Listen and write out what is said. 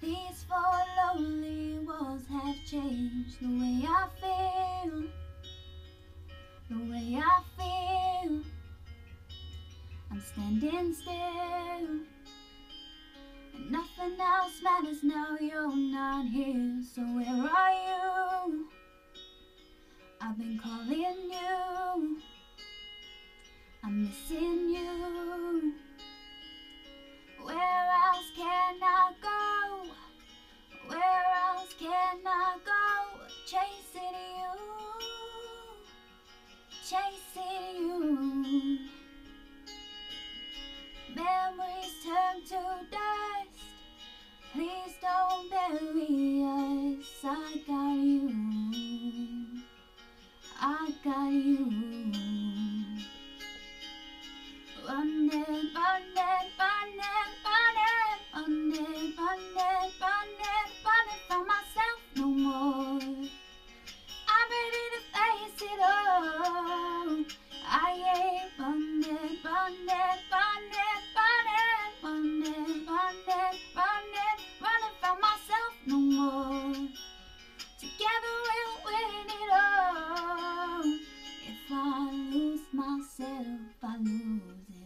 These four lonely walls have changed the way I feel, the way I feel. I'm standing still, and nothing else matters now you're not here, so where I've been calling you. I'm missing you. Where else can I go? Where else can I go? Chasing you. Chasing you. Memories turn to dust. I lose myself, I lose it.